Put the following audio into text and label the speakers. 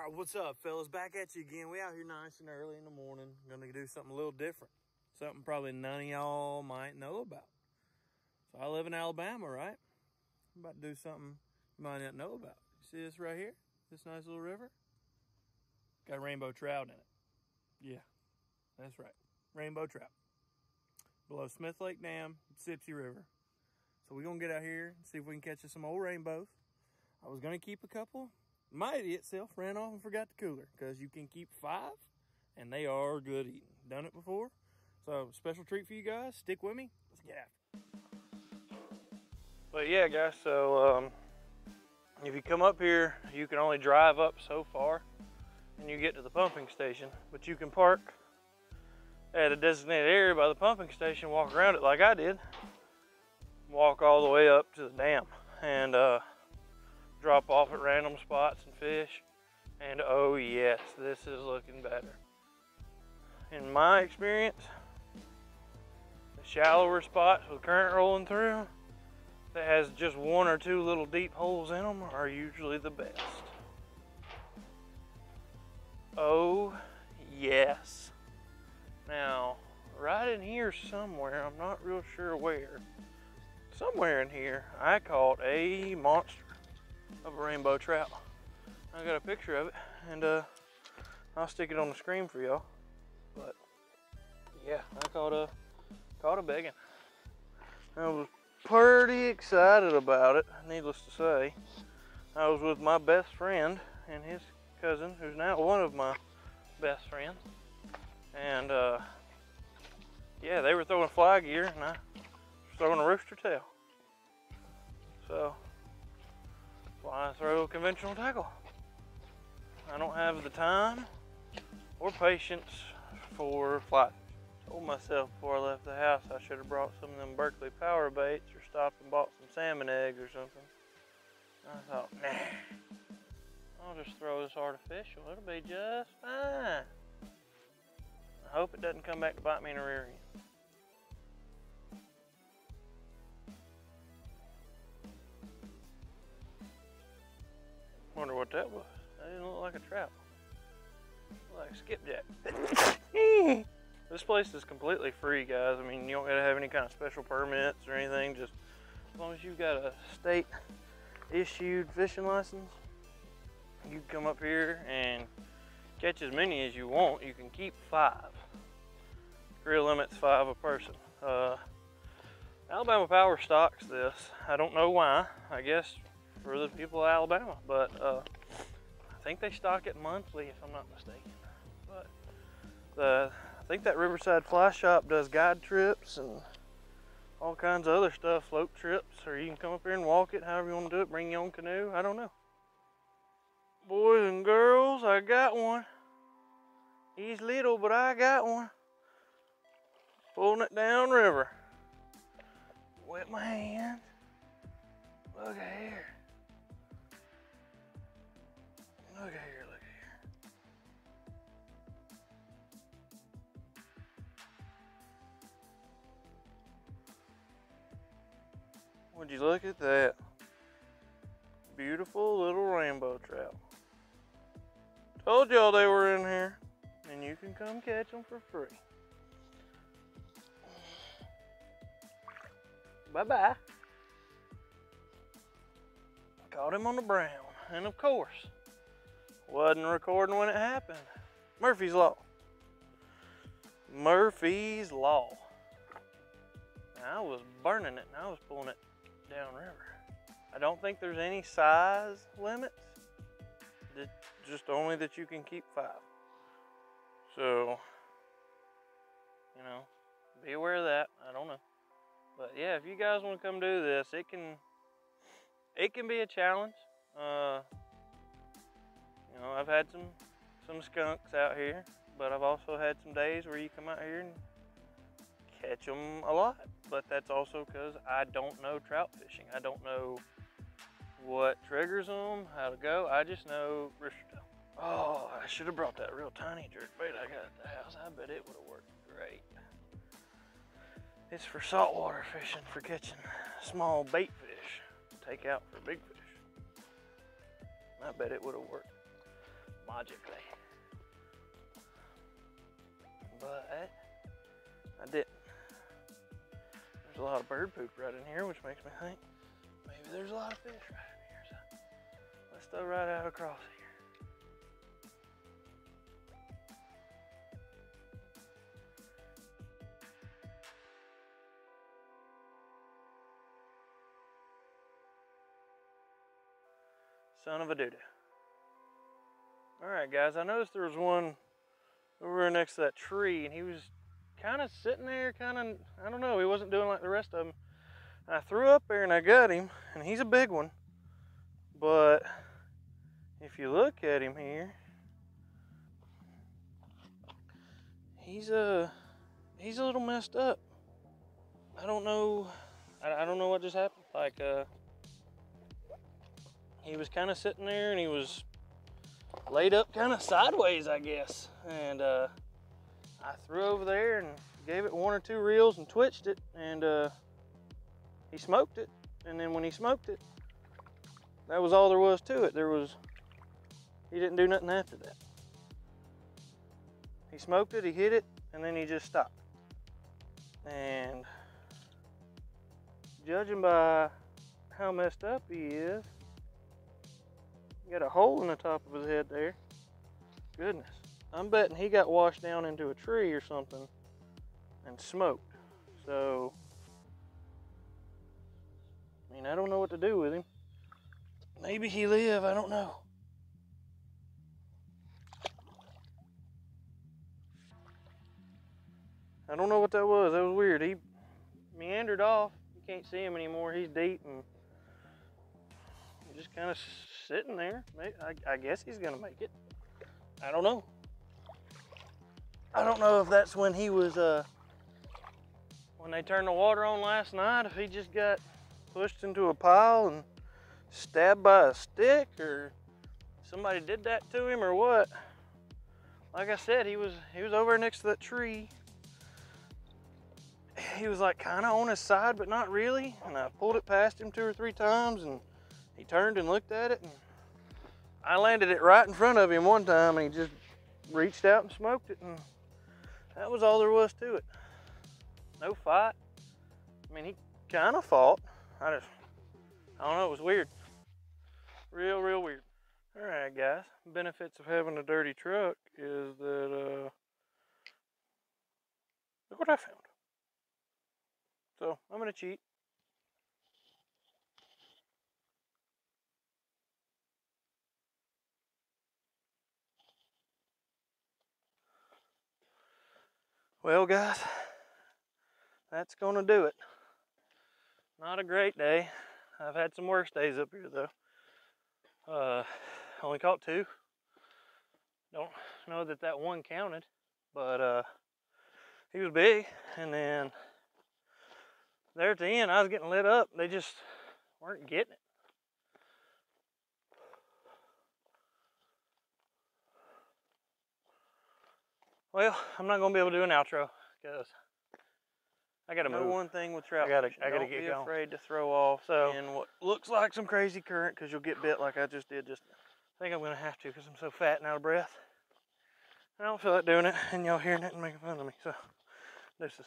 Speaker 1: All right, what's up, fellas? Back at you again. We out here nice and early in the morning. Gonna do something a little different. Something probably none of y'all might know about. So I live in Alabama, right? I'm about to do something you might not know about. See this right here? This nice little river? Got rainbow trout in it. Yeah, that's right. Rainbow trout. Below Smith Lake Dam, Sipsey River. So we're gonna get out here and see if we can catch some old rainbows. I was gonna keep a couple. My idiot self ran off and forgot the cooler because you can keep five and they are good eating. Done it before. So special treat for you guys. Stick with me. Let's get after. But yeah, guys, so um, if you come up here, you can only drive up so far and you get to the pumping station, but you can park at a designated area by the pumping station, walk around it like I did, walk all the way up to the dam and uh, drop off at random spots and fish. And oh yes, this is looking better. In my experience, the shallower spots with current rolling through that has just one or two little deep holes in them are usually the best. Oh yes. Now, right in here somewhere, I'm not real sure where, somewhere in here, I caught a monster of a rainbow trout. I got a picture of it, and uh, I'll stick it on the screen for y'all. But yeah, I caught a caught a begging. I was pretty excited about it. Needless to say, I was with my best friend and his cousin, who's now one of my best friends, and uh, yeah, they were throwing fly gear, and I was throwing a rooster tail. So why throw a conventional tackle? I don't have the time or patience for fly. Told myself before I left the house I should have brought some of them Berkley power baits or stopped and bought some salmon eggs or something. I thought, nah, I'll just throw this artificial. It'll be just fine. I hope it doesn't come back to bite me in the rear end. Wonder what that was. That didn't look like a trout. Like skipjack. this place is completely free, guys. I mean, you don't gotta have any kind of special permits or anything. Just as long as you've got a state issued fishing license, you come up here and catch as many as you want. You can keep five. Creel limit's five a person. Uh, Alabama Power stocks this. I don't know why. I guess for the people of Alabama, but uh, I think they stock it monthly if I'm not mistaken. But the, I think that Riverside Fly Shop does guide trips and all kinds of other stuff, float trips, or you can come up here and walk it, however you want to do it, bring your own canoe, I don't know. Boys and girls, I got one. He's little, but I got one. Pulling it down river. Wet my hand. Look at here. Look at here, look at here. Would you look at that? Beautiful little rainbow trout. Told y'all they were in here, and you can come catch them for free. Bye-bye. Caught him on the brown, and of course, wasn't recording when it happened. Murphy's Law. Murphy's Law. I was burning it and I was pulling it downriver. I don't think there's any size limits. Just only that you can keep five. So, you know, be aware of that. I don't know. But yeah, if you guys want to come do this, it can it can be a challenge. Uh, you know, I've had some some skunks out here, but I've also had some days where you come out here and catch them a lot. But that's also because I don't know trout fishing. I don't know what triggers them, how to go. I just know. Oh, I should have brought that real tiny jerk bait I got at the house. I bet it would have worked great. It's for saltwater fishing, for catching small bait fish. Take out for big fish. I bet it would have worked logically. But eh, I didn't. There's a lot of bird poop right in here, which makes me think maybe there's a lot of fish right in here. So let's throw right out across here. Son of a doo-doo. All right, guys, I noticed there was one over next to that tree, and he was kind of sitting there, kind of, I don't know, he wasn't doing like the rest of them. I threw up there and I got him, and he's a big one. But if you look at him here, he's a, uh, he's a little messed up. I don't know, I, I don't know what just happened. Like, uh, he was kind of sitting there and he was laid up kind of sideways, I guess. And uh, I threw over there and gave it one or two reels and twitched it and uh, he smoked it. And then when he smoked it, that was all there was to it. There was, he didn't do nothing after that. He smoked it, he hit it, and then he just stopped. And judging by how messed up he is, Got a hole in the top of his head there. Goodness. I'm betting he got washed down into a tree or something and smoked. So, I mean, I don't know what to do with him. Maybe he live, I don't know. I don't know what that was. That was weird. He meandered off. You can't see him anymore. He's deep and just kind of sitting there. I, I guess he's gonna make it. I don't know. I don't know if that's when he was, uh, when they turned the water on last night, if he just got pushed into a pile and stabbed by a stick or somebody did that to him or what. Like I said, he was he was over next to that tree. He was like kind of on his side, but not really. And I pulled it past him two or three times and he turned and looked at it and I landed it right in front of him one time and he just reached out and smoked it and that was all there was to it. No fight. I mean, he kind of fought. I just, I don't know, it was weird. Real, real weird. All right, guys. Benefits of having a dirty truck is that, uh, look what I found. So I'm gonna cheat. Well, guys, that's going to do it. Not a great day. I've had some worse days up here, though. Uh, only caught two. Don't know that that one counted, but uh, he was big. And then there at the end, I was getting lit up. They just weren't getting it. Well, I'm not gonna be able to do an outro because I gotta move. one thing with trout. I gotta, I gotta get be going. afraid to throw off. So, in what looks like some crazy current, because you'll get bit like I just did. Just, I think I'm gonna have to because I'm so fat and out of breath. I don't feel like doing it, and y'all hearing it and making fun of me. So, this is.